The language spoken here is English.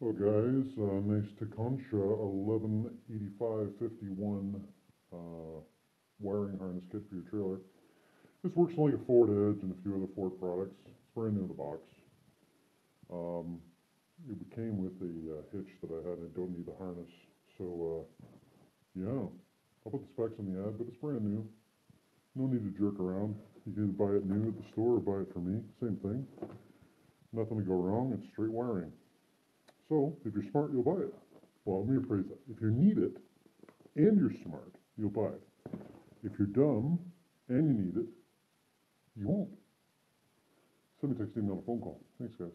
Hello guys, uh, nice eleven eighty-five fifty-one, uh, wiring harness kit for your trailer. This works like a Ford Edge and a few other Ford products, it's brand new in the box. Um, it came with a uh, hitch that I had, I don't need the harness, so, uh, yeah. I'll put the specs on the ad, but it's brand new. No need to jerk around, you can either buy it new at the store or buy it from me, same thing. Nothing to go wrong, it's straight wiring. So, if you're smart, you'll buy it. Well, let me rephrase that. If you need it and you're smart, you'll buy it. If you're dumb and you need it, you won't. Send me a text, email, or phone call. Thanks, guys.